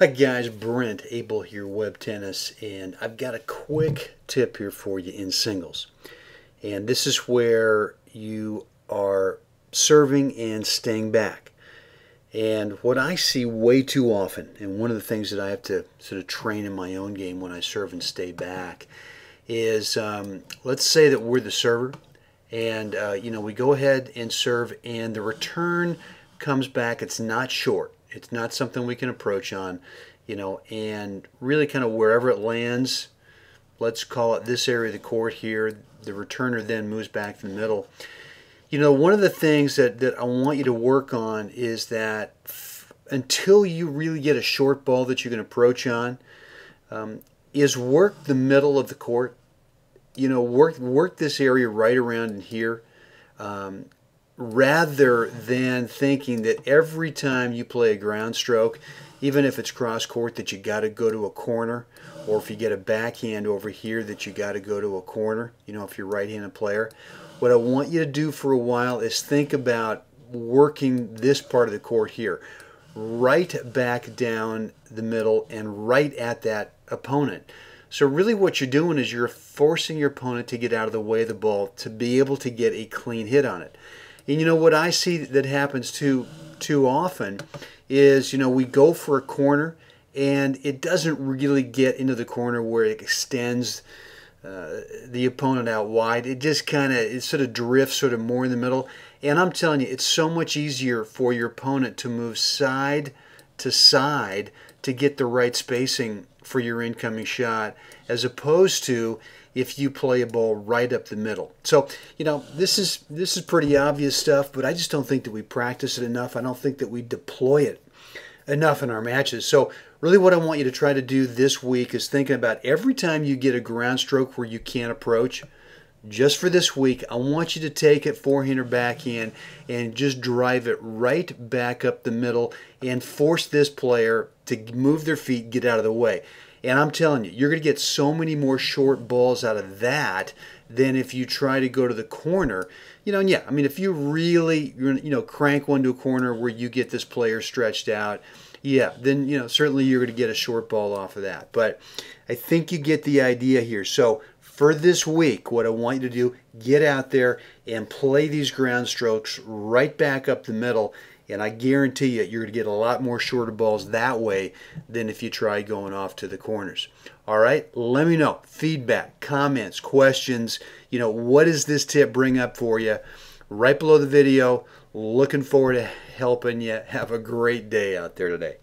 Hi guys, Brent Abel here, WebTennis, and I've got a quick tip here for you in singles. And this is where you are serving and staying back. And what I see way too often, and one of the things that I have to sort of train in my own game when I serve and stay back, is um, let's say that we're the server, and uh, you know we go ahead and serve, and the return comes back. It's not short. It's not something we can approach on, you know, and really kind of wherever it lands, let's call it this area of the court here, the returner then moves back to the middle. You know, one of the things that, that I want you to work on is that until you really get a short ball that you can approach on, um, is work the middle of the court. You know, work work this area right around in here. Um, rather than thinking that every time you play a ground stroke, even if it's cross court, that you got to go to a corner, or if you get a backhand over here, that you got to go to a corner, you know, if you're right handed player. What I want you to do for a while is think about working this part of the court here, right back down the middle and right at that opponent. So really what you're doing is you're forcing your opponent to get out of the way of the ball to be able to get a clean hit on it. And you know what I see that happens too too often is you know we go for a corner and it doesn't really get into the corner where it extends uh, the opponent out wide. It just kind of it sort of drifts sort of more in the middle. And I'm telling you, it's so much easier for your opponent to move side to side to get the right spacing for your incoming shot as opposed to if you play a ball right up the middle. So, you know, this is this is pretty obvious stuff, but I just don't think that we practice it enough. I don't think that we deploy it enough in our matches. So, really what I want you to try to do this week is thinking about every time you get a ground stroke where you can't approach, just for this week, I want you to take it forehand or backhand and just drive it right back up the middle and force this player to move their feet, get out of the way. And I'm telling you, you're going to get so many more short balls out of that than if you try to go to the corner. You know, and yeah, I mean, if you really, you know, crank one to a corner where you get this player stretched out, yeah, then, you know, certainly you're going to get a short ball off of that. But I think you get the idea here. So for this week, what I want you to do, get out there and play these ground strokes right back up the middle and I guarantee you, you're going to get a lot more shorter balls that way than if you try going off to the corners. All right, let me know. Feedback, comments, questions. You know, what does this tip bring up for you? Right below the video. Looking forward to helping you. Have a great day out there today.